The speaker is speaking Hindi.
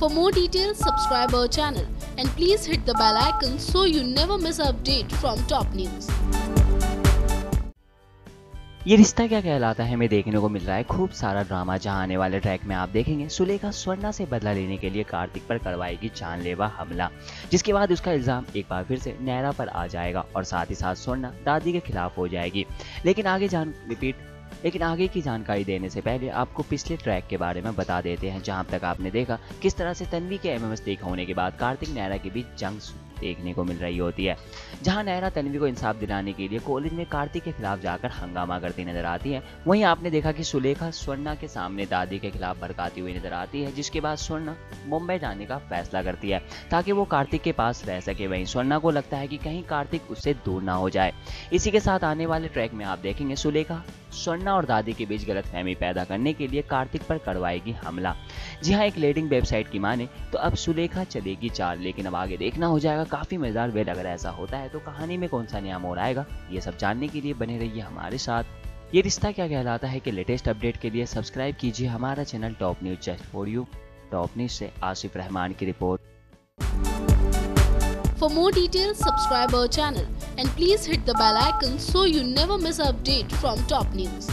For more details, subscribe our channel and please hit the bell icon so you never miss an update from top news. ये रिश्ता क्या कहलाता है हमें देखने को मिल रहा है। खूब सारा ड्रामा जहाँ आने वाले ट्रैक में आप देखेंगे। सुलेखा स्वर्णा से बदला लेने के लिए कार्तिक पर करवाएगी जानलेवा हमला जिसके बाद उसका इल्ज़ाम एक बार फिर से नैरा पर आ जाएगा और साथ ही साथ स्वर्णा दादी के खिलाफ हो जाएगी। लेकिन आगे जान रिपीट लेकिन आगे की जानकारी देने से पहले आपको पिछले ट्रैक के बारे में बता देते हैं, जहाँ तक आपने देखा किस तरह से तन्वी के एमएमएस देखा होने के बाद कार्तिक नैरा के बीच जंग देखने को मिल रही होती है। जहाँ नैरा तन्वी को इंसाफ दिलाने के लिए कॉलेज में कार्तिक के खिलाफ जाकर हंगामा करती नज़र आती है, वहीं आपने देखा कि सुलेखा स्वर्णा के सामने दादी के खिलाफ भड़काती हुई नज़र आती है, जिसके बाद स्वर्णा मुंबई जाने का फैसला करती है, ताकि वो कार्तिक के पास रह सके। वहीं स्वर्णा को लगता है कि कहीं कार्तिक उससे दूर ना हो जाए। इसी के साथ आने वाले ट्रैक में आप देखेंगे सुलेखा, स्वर्णा और दादी के बीच गलतफहमी पैदा करने के लिए कार्तिक पर करवाएगी हमला। जी हाँ एक लेडिंग वेबसाइट की माने तो अब सुलेखा चलेगी चार लेकिन अब आगे देखना हो जाएगा काफ़ी मज़ेदार वेल अगर ऐसा होता है तो कहानी में कौन सा नया मोड़ आएगा? ये सब जानने के लिए बने रहिए हमारे साथ। ये रिश्ता क्या कहलाता है कि लेटेस्ट अपडेट के लिए सब्सक्राइब कीजिए हमारा channel top news just for you. Top news से आसिफ रहमान की report. For more details, subscribe our channel and please hit the bell icon so you never miss an update from top news.